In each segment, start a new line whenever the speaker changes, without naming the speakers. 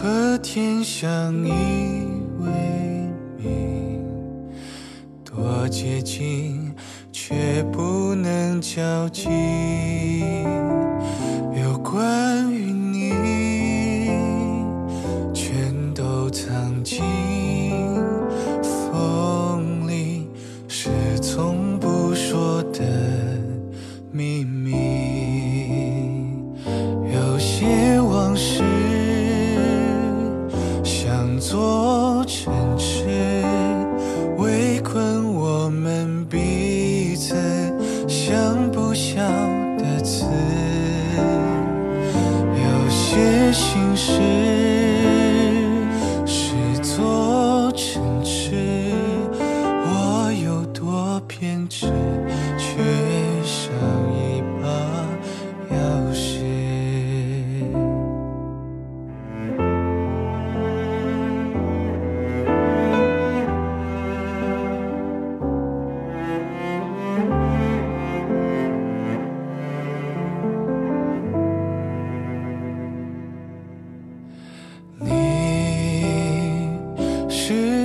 和天相依为命，多接近却不能交集。次。有些心事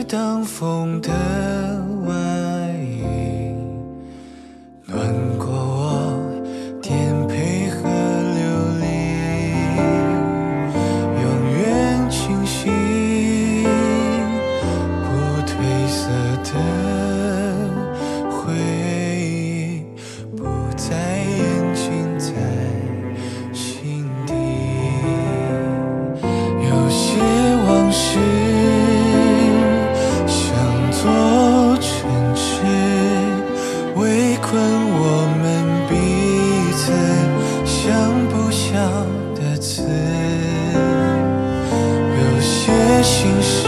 是当风的外衣，暖过我颠沛和流离，永远清晰，不褪色的回忆，心事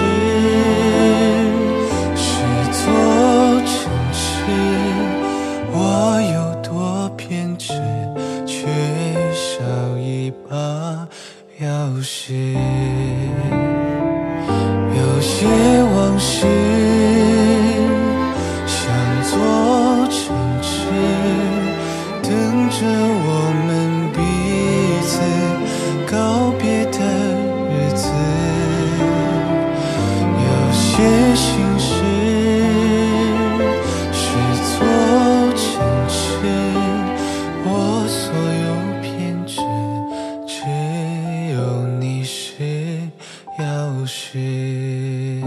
是座城池，我有多偏执，缺少一把钥匙。有些往事心事是座城池，我所有偏执，只有你是钥匙。